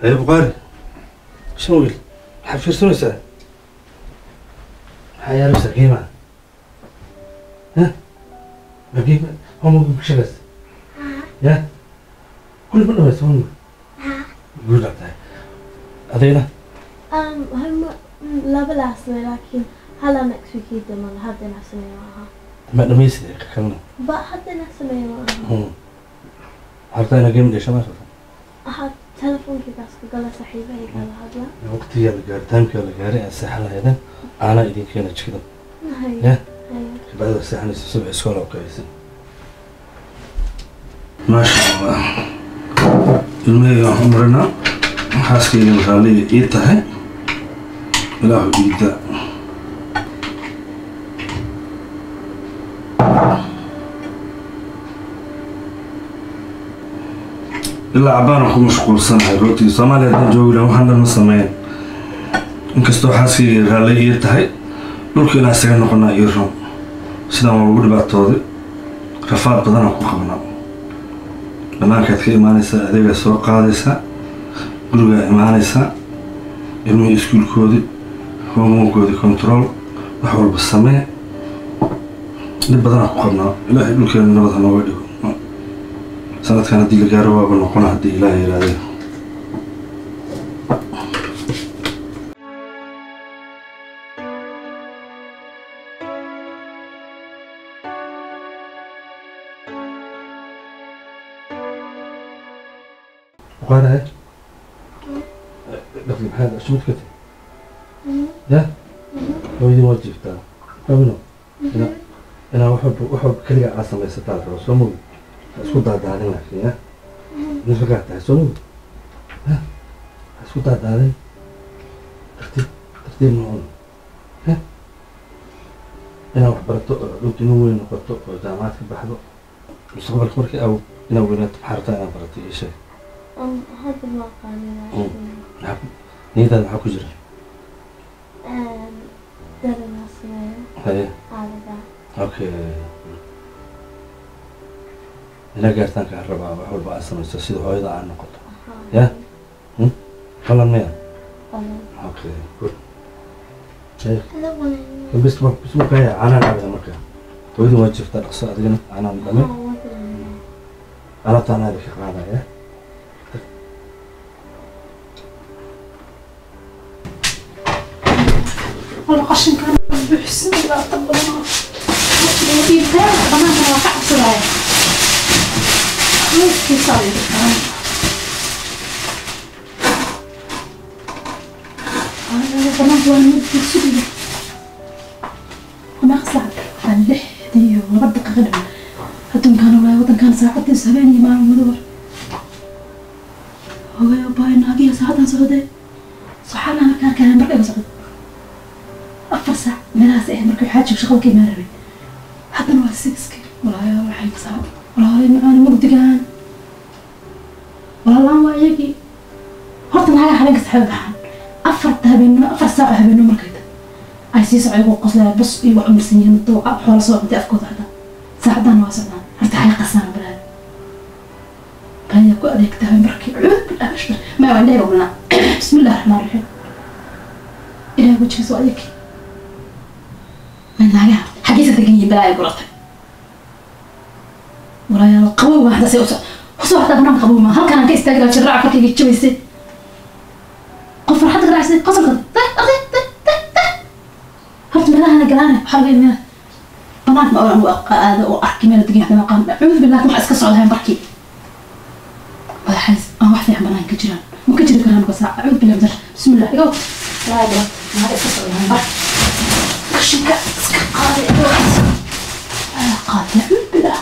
buqaari shan wiil maxaad fiirsanaysaa maxaa yaalaysaa qiimaa ha? Ma qiima homework ku shaqaysa ya? Kulli ma dhamaysa homework aad tahay adayna Um, home laba last way laakiin hala next week ii dhiman haddana sameeyo maaha ma dhamaysida ka kalna ba haddana sameeyo maaha hartaa ina game dhasha ma rabta waxaa telefoonkiigaas ka gala saaxiibahay kala hadla. Waqtigaa la gaaray taamkaa la gaaray aad seexan lahaydeen aanaa idin keena jikada Hay, ya hay. kabacdi waa seexanaysa subax iskoola u kacaysan maasha allah ilmahayga waxaan u marinaa xaaskayga raalliga ii tahay. Ilaahu iida ilaa cabaana ku mashquulsanahay rootii soomaaliya haddaan joogi lahaa waxaan dhan sameyn. Inkastoo xaaskayga raalli ii tahay dhulka inaan isaga noqonaa ii ron sidaan waa ugu dhibaatooday. Rafaad badanaa ku qabnaa. Dhammaankaad ka imaanaysaa adeegaa soo qaadaysaa gurigaa imaanaysaa ilmihii iskuulkoodii homoonkoodii control wax walba samee. Dhib badanaa ku qabnaa. Ilaahay dhulkeena nabad ha dhigo sanadkan haddii la gaaro waaba noqona haddii ilaahay yidhahdee وقال لكن هذا شو متكتب يا لو يدي وجه بتاع فمنو انا انا احب احب كل عاصم ليس تعرف سمو isku daadaadan laakiin nafkaa tahay soo ha isku daadaaday tartiib tartiib noqon ha inaad waxbarato oo cuntima weyn noqoto oo jaamacad ka baxdo mustaqbalka markii aw inaad weynaato maxaa rabtaa inaad barato ii sheeg niyadaada maxaa ku jira okay inaga ertaankaa rabaa wax walba aad samayso sida hooyada aa noqoto. Ya? Hmm? Falan maya? Okay canaan cabida marka. Hooyadu waa jirtaa dhaqso adigana canaan dhame. Alaabta anaada ka qaadaya qashinkan buuxsan baa ta badan oo diidaan banaanka waa ka cabsadaya Este salta. saacaddiisu habeenkii maalin madowar hogay abaayo naagiya saacadan socdee soxaanaan halkaan kaalan bardhaba socdo afar saac meelahaas ahayd markii waxaa joog shaqada ka imaan rabay haddana waa sigiski walaayaa waxay ka saacad walaalay macaani mugdigaan walaalaan waa iyagii. Horta naagaha habeenka saxaaba baxaan afarta habeenimo afar saac oo habeenimo markay tahay. Ay sii socday ugu qoslaya bus iyo wax umarsan yihiin dooqa xoola soo cuntay afkooda hadda saacadaan waa socdaan. Horta xay qasaan balaad baya ku adeegta habeen markii cuud maya waa indhahay ognaa bismillahi raxmaan raxiim ilaah wejigiisa waa ayakii naagaha xaggeesa degan yihiin balaa ay walaal qabow baa hadda say u soo hadda banaan qabow ma halkan aan ka istaagi lahaa jirraca korka iga jabaysay qof farxadda garacsay qosolka day arday day day day horta meelahana galaana waxaa laga imaana banaanka ma oran aada oo arki meel degan hadda maqaan cuud billah waxaa iska socdahay barkii madaxays aan wax fiican banaan ka jiraan. Ma ka jiri karaan basaa cuud billah dar bismillah igow laaga waxaa iska socdahay bar qashinka iska qaaday qaatay cuud billah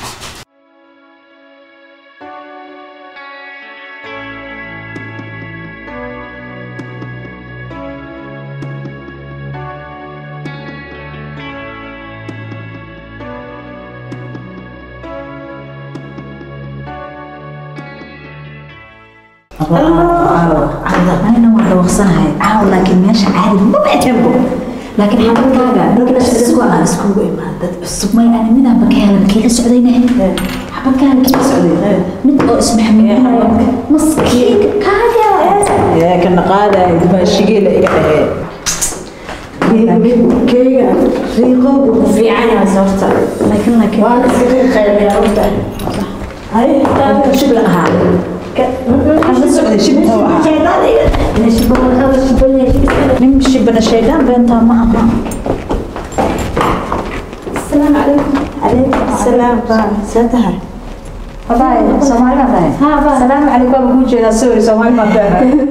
anina waan dawaqsanahay caaw laakiin meesha caadi maba ajabo laakiin xabadkaaga dad cusub aan iskugu imaan dad cusub may ani midaanba ka helay kii la socdayna xabadkaaga kii la socday mid oo ismaxamilinayo maskiin kaaga ee kana qaadaya dimaashigeela iga dhahee keyga riiqoobu ku fiican yahay horta laakiin laakiin waana iskaga qayliyaa horta hay taabka shibla ahaa نمشي بنا شيطان بينتا ما أما السلام عليكم عليكم السلام ساتها باي سومالي ما فاهم ها باي السلام عليكم أبو جيدا سوري سومالي ما فاهم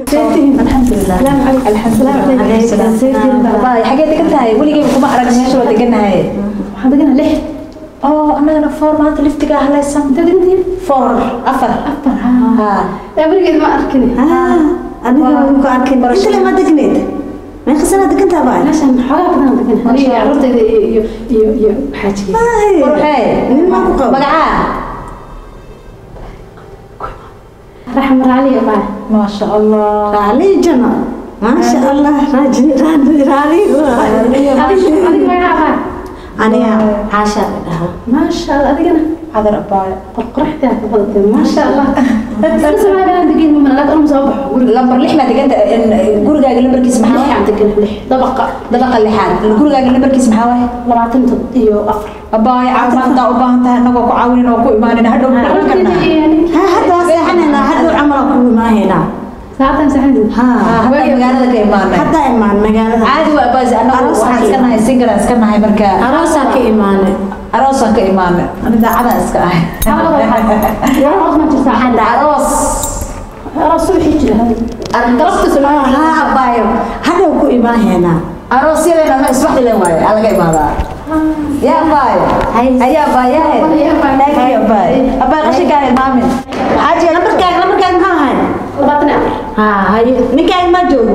الحمد لله السلام عليكم الحمد لله السلام عليكم باي حاجاتك أنت هاي ولي جيبكم أحرق ماشي ولا تجينا هاي محمد جينا ليه Oo, annagana four maanta liftiga halaysan. intaad degantihiin Four, afar. afar haa Haa. yaa weligeed ma arkin aniga waan ku arkin Barasho. inta lama degneed meeqa sanaa degantaa baa meeshaan xoogaa badan degan aniga carruurtayda iyo iyo iyo iyo xaajiga Qurxee. nin maa ku qabo Magacaa? raxmar cali baa Maasha Allah. raali jano maasha allah raali raali raali adiga adiga magacaa baa aniga maasha allah adigana Cadar abaay. qorqoraxdaa ka badatay maasha allah isla samaay baan degan ma laga anum soo baxo guriga Lambar lix baa degan tahay. Gurigaaga lambarkiisa maxaa waaye? waxaan degan lix dabaqa Dabaqa lixaad. Gurigaaga lambarkiisa maxaa waaye? labaatan tod iyo afar Abaay, caafimaad u baahan tahay annagoo ku caawinin oo ku imaanin hadhow ku dhalan karnaa. ha hadda waa seexanaynaa hadhow camal aan ku imaahaynaa saatan saxan ha Ah, hadda magaalada ka imaanay. hadda imaan magaalada. Caadi waa baas anagu waxaan aan iska nahay singalaan iska nahay marka. Aroosaa ka imaanay. Aroosaan ka imaanay. Ani daacadaan iska ahay. Aroos ma jirtaa hadda aroos. Aroos subaxii jira galabta subax ha abaayo. Hadhow ku imaahaynaa aroosyadana ma iswaxdilen waaye aa laga imaadaa yaa baayo ayaa baayahe thank you baay abaay qashinkaan ilmaamin waxaa jira lambarkaaga lambarkaaga maxaa ahay labaatan iyo afar ha haye ninkaaga ma joogo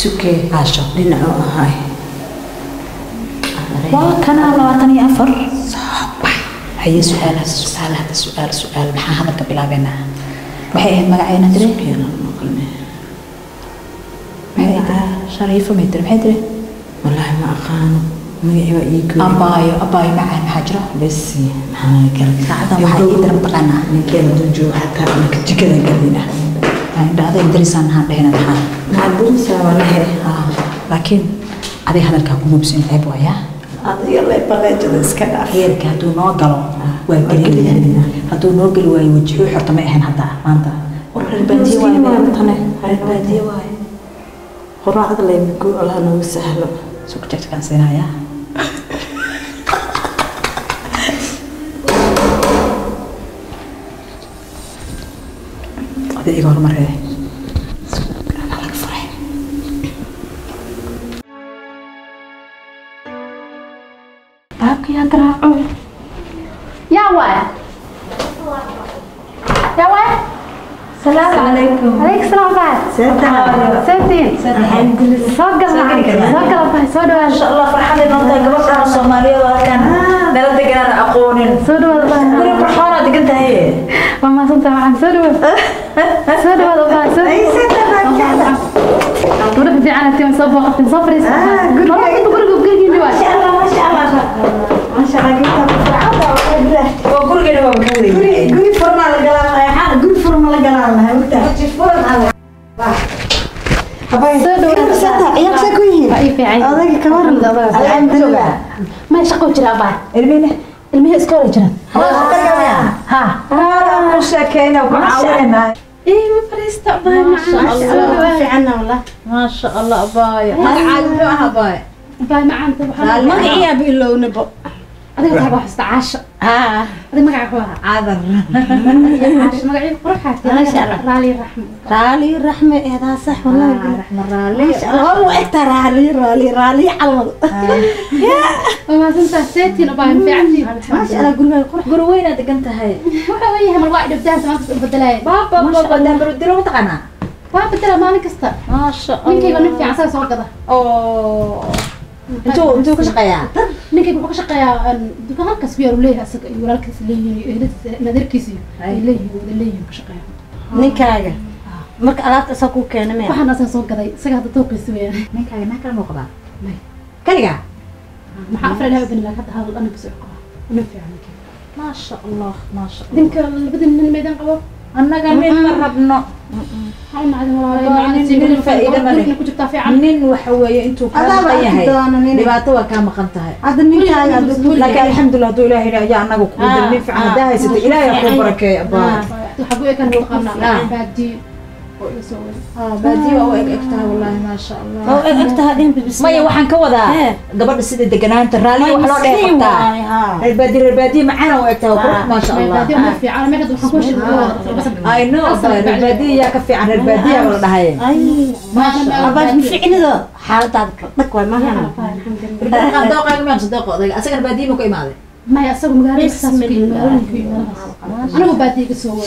sukee caasho dhinaco ahay waa kanaa labaatan iyo afar haye su'aalaha su'aalaha su'aal su'aal maxaa hadalka bilaabeynaa maxay ahayd magaceena tiri? Maxay tiri? Shariifo may tiri. Maxay tiri? Wallaahi ma aqaano. Magacii waa ii abaayo abaayo macaan maxaa jira besi maxaa kale saacada waxaa ii dira mataqaanaa ninkeena dul jooga xataa anaka jikada galina. Indhahday darisaan maxaan dhehina maxaa maxaa durisaa walahe Ah, laakiin adiga hadalkaa ku mubsin ceeb waayaa heerka hadduu noo galo waa noo geli waayo wajixuu xorta ma ahayn hadda maanta quraacda allah noogu sahlo siinayaa adiga hormaree baabka yaa garaaco yaa waaya yaa waaya salaam calaykum calaykum salaam baay seetaa seetiin soo gala soo gala baay soo dhawaada insha allah farxaday noontahay gabadhaan soomaaliyeed oo halkan nala deganaan aqoonin soo dhawaada baay guri qurxoonaa degan tahay waa maasanta waxaan soo dhawaada soo dhawaada baay soo gabadha fiican atiin soo booqatin soo guriga guri furmaa la galaan guri furma la galaan lahay wata furan ما شقو جرا با المينه المينه اسكول جرا ها ها شكينا وعاونا إيه ما فريستا باي ما شاء الله في عنا والله ما شاء الله باي عاد عاد باي باي ما عاد مقعيه باللون بو adiga waxaa xustaa caasho ah. adiga magaca wuxuu ahaa cadar. Caasho magaceeda qurxaata raali raxme raali raxme eedaa sax waa u egtaa raali raali raali calmal wamaasantaa seetiin ubaahan fiicantii mm. ala gurigaa qurx guri weynaa degan tahay. Waxa weeyahay mal waa idhabdahaas maanta u bedelaaya baabadilo mataqaanaa waa bedela maalin kasta. Maasha ninkayba nin fiican saga soo gada. Oo intuu intuu ka shaqeeyaa ninkayga wuxuu ka shaqeeyaa dukaan halkaas ku yaal uu leeyahay asaga iyo walaalkiis leeyihiin iyo ehladiisa nadarkiisa iyo ay. leeyihiin wada leeyihiin ka shaqeeya ninkaaga? Marka alaabta isaa kuu keena maya waxaan asaga soo gaday isaga hadda dooqiisa weeyaan. Ninkaaga naa kala muuqdaa? May. kaligaa maxaa afar ilahay bani laga hadda hadal? Aniga soo qaba una fiican maasha allah maasha ninka labada nin meedan qabo annaga nin ma rabno nin- waxa weeye intuu kaa Adaaba maqan arki yahay doona nin. dhibaato waa kaa maqan tahay laakiin alxamdulilah hadduu ilaah yidhi ayaa annaga kuu nin fiican haddaa haysato ilaahay kuu barakeeyo maya waxaan ka wadaa Hee. gabadha sida deganaanta raalliga wax loo dheer qabtaa. reer baadiya reer baadiya macaana u eg tahay waa qurux maasha allah baadi ma fiican. Meesha waxaan ku heshiis I know abaa reer baadiya yaa ka fiican. Reer baadiya baa la dhahaye ay maasha abaa ficnido xaaladaada kala dhag waay mahana dooqaaga miyaa sadooqa odayga asagana baadiya ma ku imaaday. Maya asagu magaalada saas ku yimid magaalada ku yimid anigu baadi ka soo wada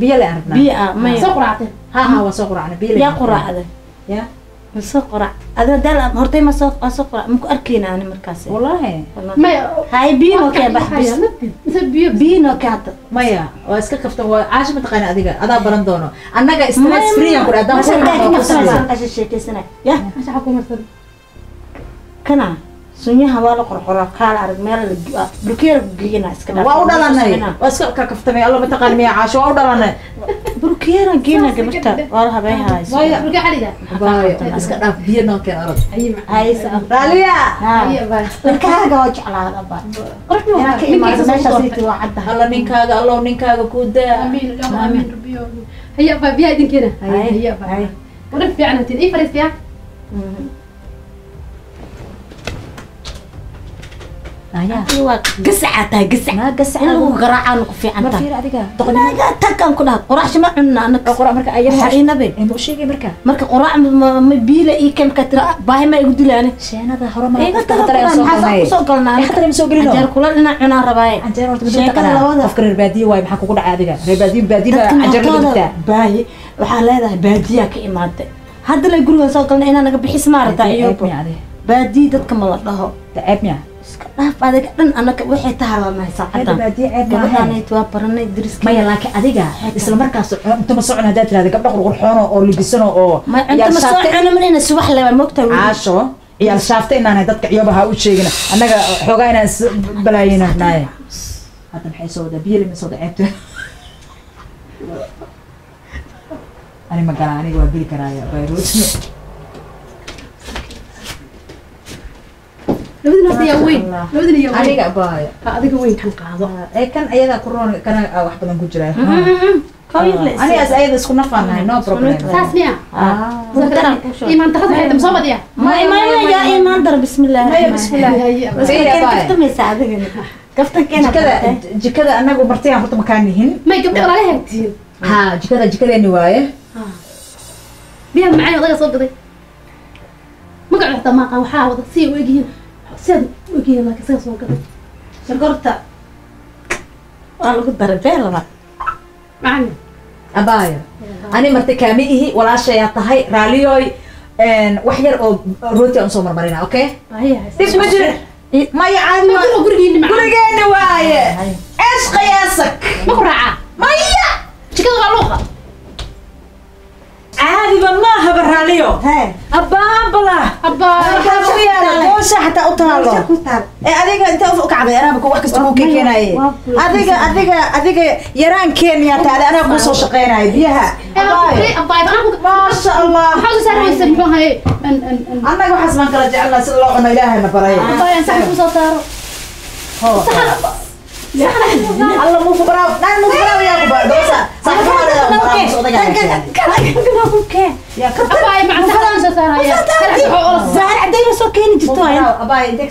biyo le aan rabnaa biyo ah maya soo quraacteen ha ha waa soo quracna biyo yaa quraacday ya. Ma soo qurac ada dal hortay ma soo ma soo qurac maku arkayna ani markaas wallaahi. Maya hay biyo noo kee bax bis mise biyo biyo noo kee hadda maya waa iska kaftan waa caashi mataqaana adiga? Adaa baran doono. Annaga stress free aan ku dhaha. Haddaan ku sheekeysana ya. Masha xukuumadsan kana sunyaha waa la qorqoraa kaala arag meel la burkeer geyna iska dhaaf waa u dhalanay? Waa iska ka kaftamay alla mataqaana miya caashi waa u dhalanay? Burkeera geyna gabarta waa la habeen hayso maya marka xaliga abaayo iska dhaaf biyo noo keen orod raaliya! ilkaaga waa jeclaada ba qorxu inaa ka imaado meeshaasiiti waa cadda. Alla ninkaaga allow ninkaaga kuu daa amiin haya baa biya idinkeena. Haya baa wadan fiican hatiin ay fariis fiican marka quraac ma biila ii kan ka tira. Baahi ma igu dilaane kula dhinac cunaa rabaaye Sheekada labada. baahi waxaa leedahay baadiyaa ka imaatay. Hadda la guriga soo galna inaa naga bixis maarata iyuba baadiyi dadka ma la dhaho iska dhaaf adiga dhan anaga waxay tahalanahay saacadan baadiye ceeb maahan gabadhaanayt waa baranay dariska. Maya laakiin adiga isla markaas inta ma socon haddaad tirahda gabdha qurqurxoono oo libisano oo inta ma soo cuna marina subax leba mogtaa caasho ciyaal shaafta inaanay dadka ciyabaha u sheegin. Annaga xoogaa inaan is balaayina naaye hadda maxay soo wadaa biyo lima soo wada ceebta ani ma gala aniga waa geli karaaya bayruut labadina hadda yaa weyn labadina yaa weyn aniga baaya Ha, adiga weyn kan qaado ee kan ayaga kuroon kana ah, wax badan ku jira anigaas ayada isku nafaan nahay no problem. saas miya imaan darada tam soo badiya ma imaanaya yaa imaan dara bismillah Maya, bismillah. Fiiriya, baaya. kaftamaysa adigana kaftankeena jikada anagu martayaan horta makaan yihiin may gabdha walaala hagtiin ha jikada jikadeeni waaye biyaha macaan odaga soo gaday magacu xitaa maaqaan waxaa wada si u egyihiin laakiin soo gaday sokorta waa lagu macaan abaayo ani marti kaami ihi walaashayaa tahay raaliyoy wax yar oo rooti aan u soo marmarina okay dhib ma jiro maya caadi waa gurigiini macaan gurigeena waaye ees qiyaasak ma ku raacaa maya jikada hee abaabala ku yaalla goosha xataa u taalo ee adiga inta u kacday anaaba wax kasta kuu keenaye. adiga adiga adiga yaraan kenya taade anaa kuu soo shaqeynayo biyaha. Maasha allah annaga waxaas baan kala jecelnaa sida loo cuno ilaahayna baray abbaa aan saxan ku soo saaro alla muku baraaw naan muku baraaw yaa ku baa doosa saaxiibada baraaw soo dagaa yaa ka abbaa ay macaan saxan ku soo saaraya zahar caday ma soo keeni jirto baraaw abaay intee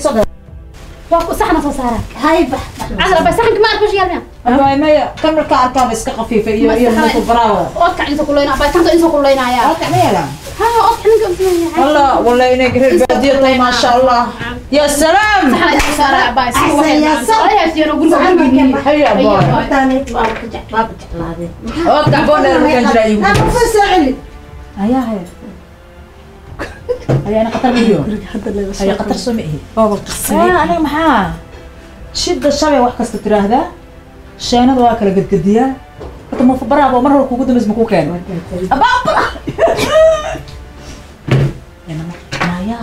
أنا أقول لك هاي بح عذرا بس صحنك ما أعرف يا المهم أه. هاي ما كم ركع أركب بس خفيفة يا يا مكو براوة. أوكي أنت كلنا بس كم أنت كلنا يا؟ أوكي ما يلا ها أوكي أنت كلنا والله والله إنك غير بديت ما شاء الله يا سلام! صحن فصارة بس يا سلام يا سيرو قول قول هيا بابا تاني. ما بتجع ما بتجع هذه. أوكي بونا ركع جرايو أنا فصل هيا هيا ayaana qatar miliyon aya qatar soo ma ahi anaga maxaa? Shida shabe wax kasta tiraahdaa sheenada waa kala gadgadiyaa horta mufabaraaba mar hore kuugu dambays makuu keeno maya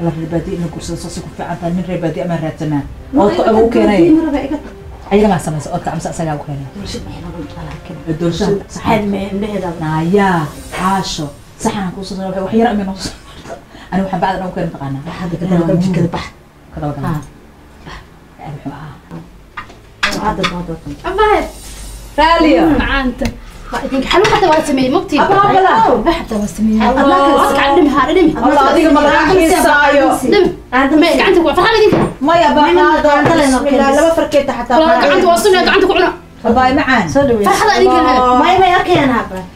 ala reer baadiya ina gursada soo si ku fiican tahay nin reer baadiya amaa raadsanaa oodka aga u keenay. Ayadamaa samaysa oodka amse asagaa u keenay. Doolshaha maya caasho. saxan ku soo wax yar ama noo أنا waxaan bacdan oo keen taqaana wax hadda ka dalba jikada bax. Ka dalba ah ah هذا الموضوع أما راليا معانت إذن حلو حتى ولا سمي مبتي أبا بلا ما حتى ولا سمي الله أصدق عن نمها نمي الله أديك مرة حيسايو نم ما قعدت وقع فرحان إذن ما يا بابا هذا عند لنا لا لا ما فركيت حتى قعدت وصلنا قعدت وقعنا أبا معان فرحان إذن ما ما يركي أنا أبا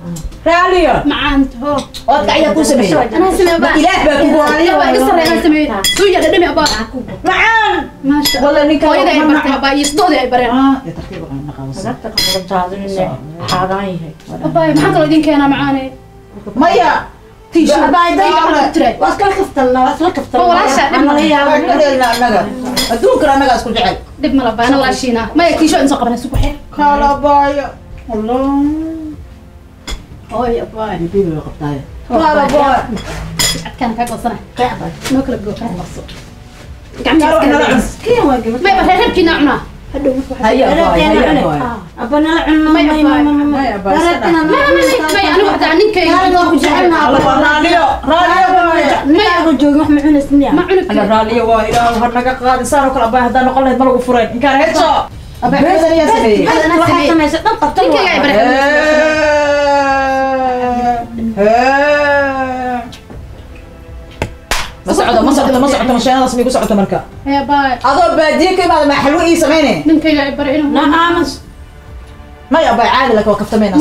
bilaha qadoo keenay naaheede gabadhaan waa usoo laalaabanaa waa aniga isla siinaya انا ما انا كذا او كذا ما سلام هذا naba oodkici oo soomaaliya raaliya macaanta hoo oodka ayaa ku sameeyey anaa sameeyey Ma abaa ilaah baa kugu ilaah baa iga sarreeya anaa sameeyey suuya dhadhami abaa macaan maasha wala ninka hooyada ay bartay abaa iyo sidoodii ay bareen dee tartiib aan naqaawasa abaa maxaa kaloo idin keenaa macaane maya واسكال كفتلنا واسكال كفتلنا walaasha dhib ma laha adheelna annaga adduunkana annaga isku jecel dhib ma laha ana walaashiina maya tiisho insoo qabana sugu xeer kalabaayo allah hooy abaa bibiga qabtaayo Walaal. kalabaayo cadkaan kaa goosana كعبة noo kala goo kaa qabso Karo inala cun. كي واجب maya reer reerkiina cunaa hadhow marka waxaa haya baay haya baay أبا نلعن ما يبغى. ما يبغى. maya anigu hataa ninkayga هذا كنت جعلنا Allah raaliyo raaliyo baay ما يقول جوج ما معنا ma سنيا cuni ana karo raaliyo waa ilaahu har naga qaadi saan oo kale abaa haddaan noqon lahayd ma lagu furayn inkaan heeso abaa xeedan yaa sameeyey waxaa samaysa dhan ma socoto ma socoto ma socoto masheenadaas may ku socoto marka. Adoo baadiye ka imaada maa xalwo ii samayne naamas maya bay caadi laka waa kaftamayna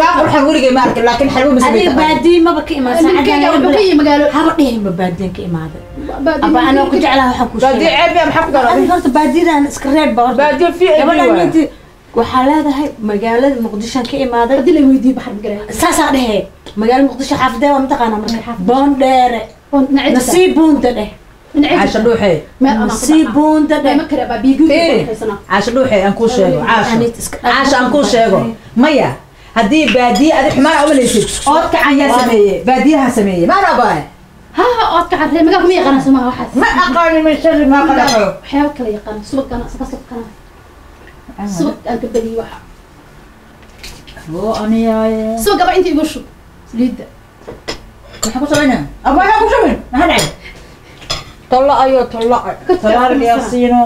kaa qurxan weligay ma arkin laakin xalwo mabaadiye maba ka imaadhaba dhihinba baadiyen ka imaaday anaa ku jeclaha waxaan ku sheegay. baadiye ceeb miya maxaa ku dara horta baadiyadan iska reeb ba horta. Baadiye fi gabadhan waxaa leedahay magaalada muqdishoan ka imaaday haddii la weydiiyo baxar magaraa saasaa dhehe magaalada muqdisho xaafidee waa mataqaanaa marka? Boondheere nasiib buunda dheh caasha nasiib buunda caasha aan kuu sheego. Caasha. Aan kuu sheego. Maya haddii baadiye adi xumaan umalaysid oodkacan yaa baadiyaha maana subag aan ka badiyo waxa aniyaaye subagaba inta igu shub saliidda maxaa ku samaynaa abaa maxaa ku samayn maxaa dhacay tolla ayo tolla talaal yaasiino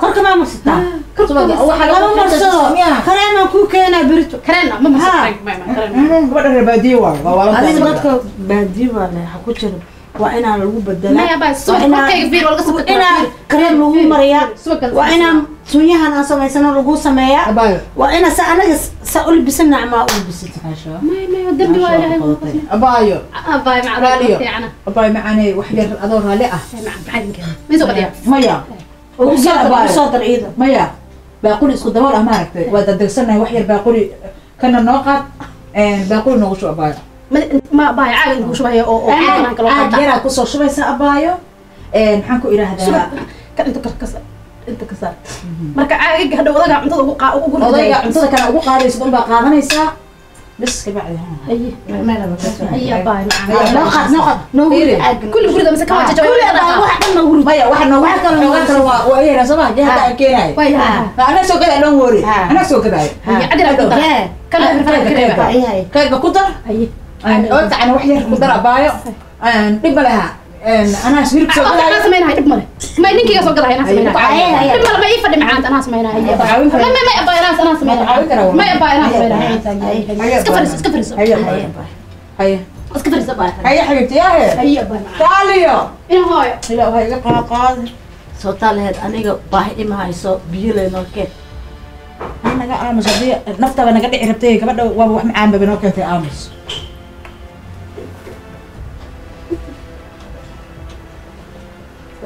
korka maa marsataa waxaa lama marsado kareenaan kuu keenaa berito kareena ma Ha. masaqay ma ma kareena gabadha reer baadiye waa waa dadka baadiye baa leh ha ku jiro waa inaan lagu bedelaa maya baa waa subag inaan korkayga fiir walga subag inaan kareem lagu mariyaa. subag waa inaan sunyahan aan samaysano lagu sameeyaa. Waa inaa sa anaga sa u libisa nacmaa u libisata maya maya dambi waa ilaahay abaayo. Abaay Raaliyo. macalin fiicana. Abaayo macaane wax yar adoo raalli ah. Maya soo dar ciida maya baaquli isku dabool ah maaragtay. Waa dadegsanahay wax yar baaquli kana noo qaad baaquli noogu shub abaayo ma abaay caaga inuu shubaya oo aad yaraad ku soo shubaysa abaayo maxaan ku idhaahdaa ka inta ka kas inta ka saar marka caaga hadhow odaga cuntada ugu qaa ugu odayga cuntada kale ugu qaadaysa unbaa qaadanaysaa bis kabacdi ayi ayi abaay noo qad noo qad noo Fiiri. wuri caaga kulli guriga mise kama jajayo kulli baa wax dhan noo wuri maya waxa noogu Waxa kale xoogaa kale waa waa yeena sooma dee hadda aan keenayo way anaa soo gadaa dhan woori Ha. anaa soo gadaayo cadina ku dar Hee. kala Kale, kale, firfirka ayahay kayga ku dar ayi oo tacana wax yar ku dar abaayo dhib ma laha anaa hilib soo anaa samaynahay dhib male may ninkayga soo gadahay anaa samaynahay Ay, ay, ay. dhib male ma ii fadhi macaanta anaa samaynahay may may abaa anaa anaa samaynahay may abaa anaa samaynahay Ay, iska fariiso iska fariiso haye iska fariiso abaa haye xabiibti yaahe haye abaa macaan taaliyo in hooyo ilaa ha iga qaaqaadi soo taa laheyd aniga baahi ima hayso biyo leynoo keen naga aamus haddii naftaba naga dhici rabtay gabadha waaba wax macaan baba noo keentay aamus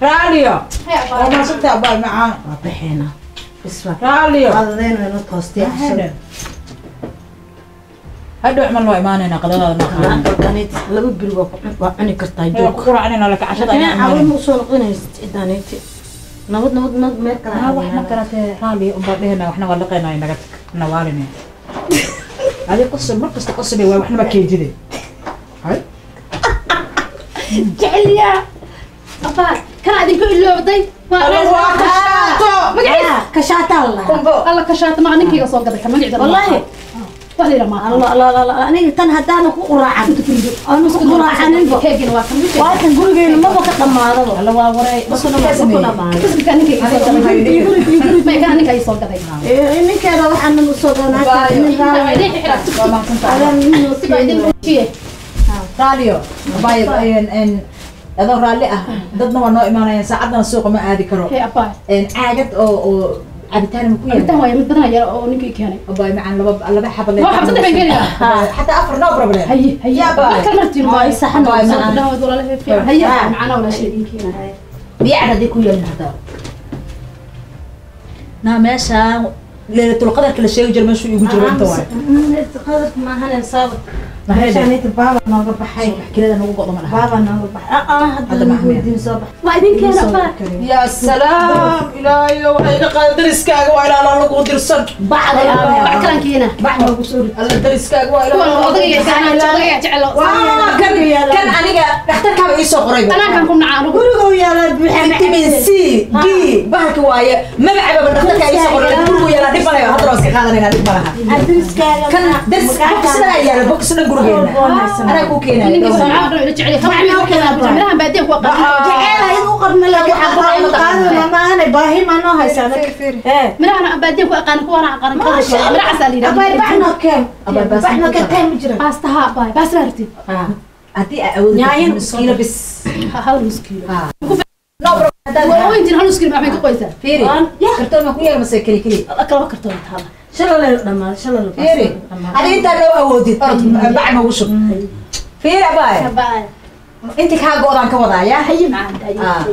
raaliyo ma sita baa macaan baxeena biswa raaliyo qadadayna inuu toostay cashada hadhow xman waa imaanayna qadadaada naqanid laba beri waa cuni kartaa joog quraacnayna laka cashada ayaan u soo noqonays cidaanayti نبض نبض نبض مير كلا ها وحنا كانت رالي أمبادهنا وحنا ولقينا نقت نوالنا هذه قصة مركز تقصة بي وحنا ما كي جدي هاي جعليا أبا كان عادي كل اللي عبدي والله كشاطة مقعد كشاطة الله الله كشاطة مع نكي يصور والله aniga tan haddaana ku uraacan aanu ku uraacaninba waakan gurigeena maba ka dhamaadaba ninkeeda waxaa nagu soo raaliyo ah. adoo raalli ah. Dadna waa noo imaanayaan. Saacaddana suuqa ma aadi karo. Caagad oo cabitaan ku yaal cabitaan waa mid badan yar oo ninkii keenay. Abaa macaan laba laba xabad leh waxaan saddex keenay. Hatta afar no problem. Hay hay baa. Marka martiin baa saxan waa macaan dawo dula la fiican hay macaan. wala shay in keenay. Biyacda di ku yaal hada na meesha leelatul qadarka la sheegi jir meeshu igu jiro inta waa leelatul qadarka ma hanan saabad نوقف بحي اه اه هذا هذا محمد. محمود صبح waa idin keena abaa yaa salaam ilaahayo waxay iga qaada dariskaaga waa ilaa lagu dirsan بعد bac kalan keena بعد ما قصور alla dariskaaga waa kuwan ilaa odagayga jecel odagayga jecel Ah, kan kan aniga dhakhtarkaaba ii soo qoray anaakan ku naca anugu guriga يا لا vitamin c d bahalka waaye magacaba dhakhtarka ii soo qoray gurigu yaalaa dhib malayo hadda waa iska qaadanayna dhib malaha kan daris boksada yaala boksada gurigeena anaa kuu keenaya ninkii soo naca ila jecel mirahan baadiyan kuwa mirahan baadiyan ku aqaan kuwana aqaan mirahaasa la yidhaha baastaha baay baasta baa rabtid haddii aa awoodi Nyaayeen miskiino bis hal nus kiilo no bro haddaad waa weyntiin hal nus kiilo maxay ka qoysaa fiiri kartoon ma ku yeer mase keli keli kalaba kartoon taala fiiri adiga intaa loo awoodid orod bac noogu shub fiiri abaay baay inti kaa go-daan ka wadaaya haye macaan Ah.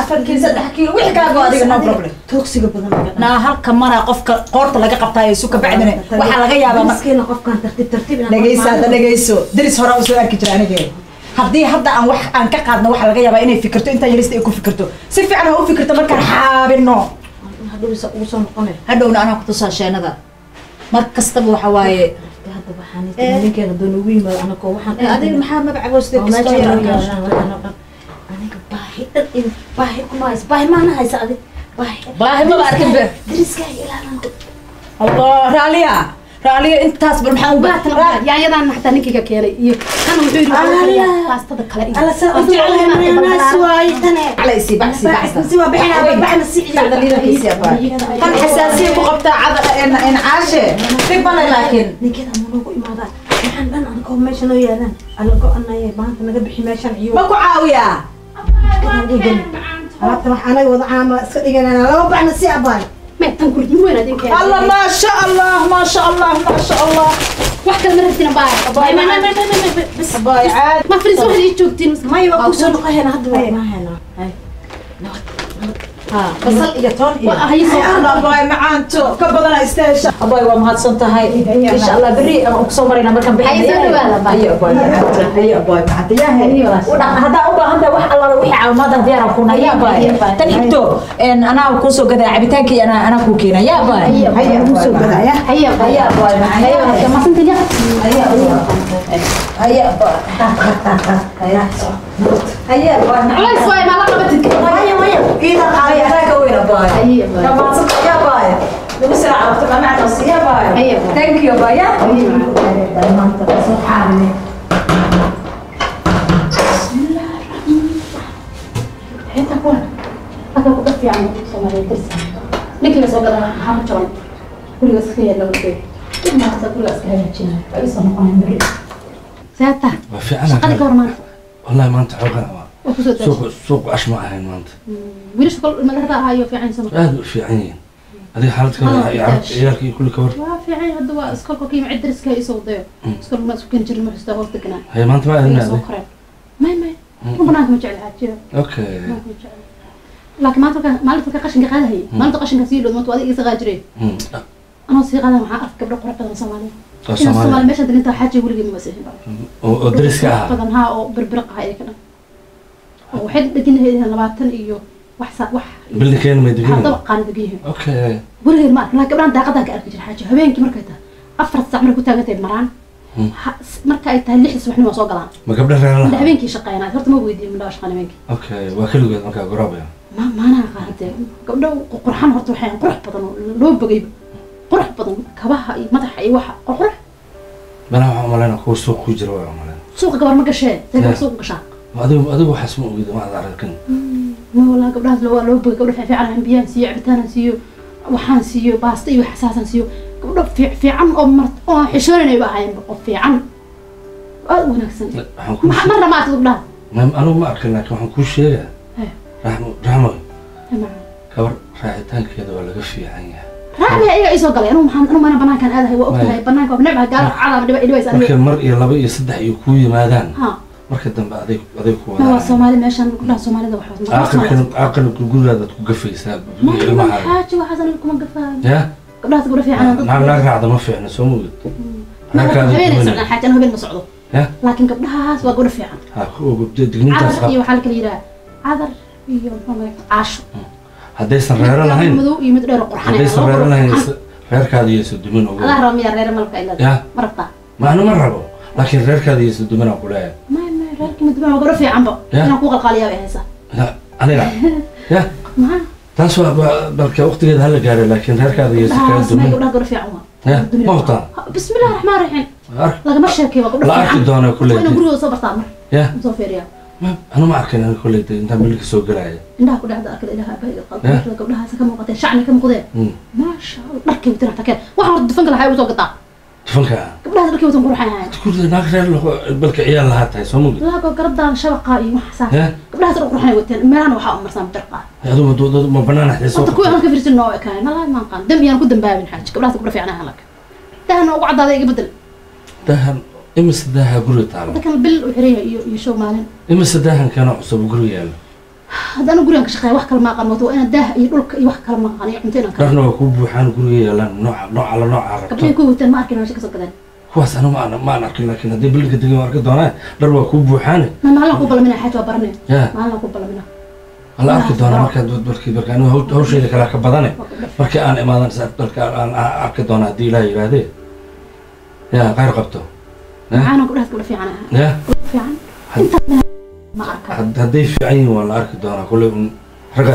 afar kiilo saddex kiilo wixii kaa go adiga no problem توكسيك بدل naa halka maraa qofka qoorta laga qabtaayo suka bacdina waxaa laga yaabaa mar مسكين قفكان ترتيب ترتيب dhegaysa hadda dhegayso deris hore usoo arki jira anigee haddii hadda aan wax aan ka qaadno waxa laga yaabaa inay fikirto intaa yarista ay ku fikirto. Si fiican ha u fikirto markaan xaabino hadhowna anaa kutusaa sheenada mar kastaba waxa waaye. Eh, adiga maxaa magacagoosidbaahi maba arkin raaliya raaliyo intaas bal maxaa u baahan yaayadan xataa ninkiga keenay iyo kan wuxuu yiri baastada kale iyo ala saa u jecelahay marinaas waay tane ala isi baxsi baxsi waa bixina way baxna si ciyada liidkiisa baa kan xasaasiye ku qabta cada in in caashe. Tibana laakiin. Ninkada ma nagu imaadaan waxaan dhan aan ka meesha noo yaalan ala go anaya maanta naga bixi meeshan iyo ma ku caawiya alaabta wax anaga wada caama iska dhiganana laba baxna si abaan الله ما شاء الله ما شاء الله ما شاء الله. واحد كلمة رفتنا باي باي ما ما ما ما بس باي عاد. ما فريز واحد يجوك تنس. ما يبقى كوسون قهنا هاد هنا. Basal iyo toon iyo Waa haye soo Allah baay macaanto ka badana isteesha abay waa mahadsan tahay insha Allah beri aan ku soo marayna markaan bixin Haye soo dhawaada, abay. haye abay macaanto haye abay macaanto yaa Haye, waa haye haddaa u baahan tahay wax alla wixii caawimaad ah diyaar ku nahay yaa abay Haye, abay. tan xigto een anaa ku soo gadaa cabitaankii anaa anaa ku keenay yaa abay Haye, abay. إذا قاري أنا كوينة باي لما تصدق يا باي لمسرع عرفت ما معنى يا باي ثانك يو باي ninkii lasoo gadan maxaa ku jaban guriga iska yaalla waxay maanta guriga iska hagaajinaya waa ii soo noqonaya berri saata waa fiican shaqada ka hor maanta wallahi maanta xoogaa suuq ash ahayn maanta aada u fiican adiga xaaladciyaalkii kulli ka maanta ma okay oo dariska ah waxay deginahay labaatan iyo weligii ma arkin laakiin gabdhahan daaqadan ka arki jira xaaji habeenkii markay tahay afar saac markay ku taagantahay maraan. Hmm. Ha- marka ay tahay lix subaxnimo waa soo galaan. Ma gabdha reeran midha lahaa habeenkii shaqeynaa horta ma weydiin midha shaqeyn habeenkii. Okay waa keligood markaa goroobaya ma maanaha qaarantee gabdho qurxan horta waxay qurux badan oo loo bogayba qurux badan kabaha iyo madaxa iyo waxa qurux. Meelaha waxaan umaleyna kuwa suuq ku jira waa umaleyna suuqa gabar ma gashee gabar Yeah. suuqa gashaa adigu adigu waxaas ma ogida ma aad arkin ma walaa gabdhahaas loo loo bogay gabdho fiican biyaan siiyo cabitaanan siiyo waxaan siiyo baasta iyo xasaasan siiyo. Gabdho fiic- fiican oo mar oo aan xishoonaynay ba ahayn oo fiican aad wanaagsan. Marna ma atid gabdhaha? Anigu ma arkin laakiin waxaan kuu sheegaa Eh. raxmo raxmo Ma- gabar raacitaankeeda waa laga fiican yahay. Iyaga isoo galay. Anigu maxaan anigu maana banaankaan aadahay waa ogtahay. Maya. banaanka waa necbaha gaala cadaama dhiba dhibaysa markay aniga mar iyo laba iyo saddex iyo kuu yimaadaan marka dambe meeshan gabdhaha soomaalida aqalka gurigaadaad ku gafaysaa? Fiican naag raacda ma fiicna soo mogid ya? Laakiin gabdhahaas waa gabdho fiican digniintaas cadar iyo iyo caasho haddaysan reero lahayn. iyo haddaysan reero lahayn reerkaada malka ilaa ya? Ma rabtaa? Ma anu ma rabo? Laakiin reerkaada iyaysa dumin aan ku leeyahay may may reerkii mid waa gabdho fiicanba Ya. inaan ku qalqaaliyaa bay haysaa Ya, aniga ya maxaa taas waa waa- balka waqtigeeda hala gaaray laakiin reerkaada iyaysa kala gabdhahaas may dumin gabdhaha gabdho fiican waa Ya, ma hubtaa? bismi illahi raxmaan raxiim Ark- lagama sheekay waa gabdho la arki fiican doona kulley inaan gurigooda soo bartaa mar ya. Soo feeriyaa ma- anu ma arkin aniga kulley de intaan bilka soo galaya indhaha ku dhacda arkada ilaha abahiga Ya. qalbi gabdhahaas ka muuqatee shacni ka muuqdee Hmm. maasha allah. Dharkay wataan takeen waxaan horta dufanka lahaa u soo gataa tufanka? Gabdhahaas dharkay watan qurxan yahay kurda naag reer laho balka ciyaal lahaa tahay soo mogid laha garadan shabaqa iyo waxa saas. Ya. gabdhahaas dhar qurxan wateen meelana waxaa u marsan birqa adu ma banaan horta kuwii aan ka fiirsan noo ekaay malaha maan qaan. Dambi aan ku dambaabin xaaji gabdhahaas gabdho fiican ahaan laka dahana ugu cadaaday iga bedel. Dahan imise daaha guriga taalo dadkan bil u xiran yahay iyo iyo show maalin. Imise daahan kana cusub guriga yaalo hadda anu gurigan ka shaqeeya wax kale ma aqaan waa inaan daah iyo dhulka iyo wax kale ma aqaan iyo cunto inaan kala dharna waa ku buuxaan guriga yaalaan nooca nooca la nooca rabto gabdhahay ku wateen ma arkin meesha ka soo gadeen kuwaas anu ma aan- ma aan arkin laakiin haddii bilinka degan waa arki doonaa dhar waa ku buuxaane ma maalin ku balamina xaaji waa baranay ya. Maalin ku balamina la arki doonaa markaad markii marka anigu haw- hawshayda kale ka badane markii aan imaadan dalka aan arki doonaa haddii ilaah yidhaahdee ya qayr qabto. Maxaana gabdhahaas gabdho fiican. Ahaa ya gabdho fiican Hadday fiican yihiin waa la arki doonaa kulley un ragga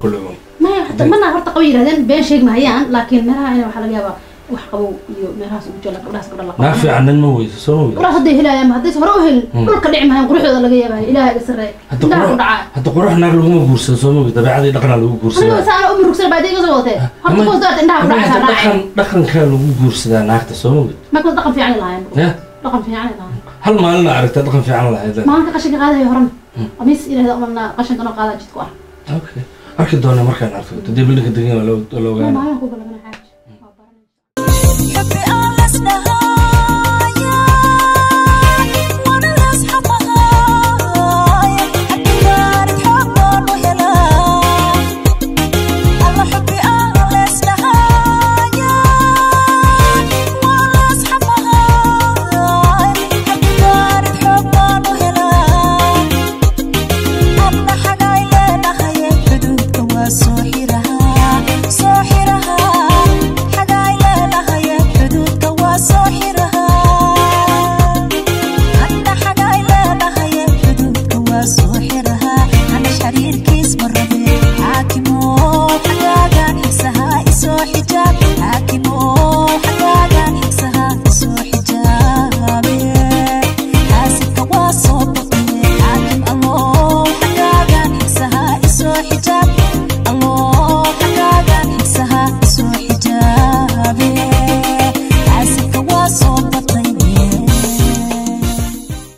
kulley un mana horta qaba yidhahdeen been sheegi mahayaan laakiin meelaha ina waxaa laga yaabaa wax qabow iyo meelahaas ugu joola gabdhahaas gabdha la naag qabo fiican nin ma weyso soo ma weydo gabdhahaas hadday helayaan haddaysa hore u helin Hmm. dhulka dhici mahayaan quruxdooda laga yaabaya ilaaha iga sarreeya. Hadda indhaha ku dhacaa. hadda qurux naag laguma guursado soo ma weydo dabeecadii dhaqanaa lagu guursadaa saana u murugsan baa iga soo wadatee horta Ama- kuwaas daata indhaha ku dhacaysaa hadda dhacay. dhaqan dhaqankaa lagu guursadaa naagta soo ma weydo ma kuwa dhaqan fiican lahaayeen. Ya dhaqan fiican lahaayeen hal maalina aragta dhaqan fiican lahayd maalinka qashinka qaadaya horena Hmm. amiis ilahda umalna qashinka noo qaadaa jidku ah arki doona markaan arko. Hadii bilinka degan waa la ogaana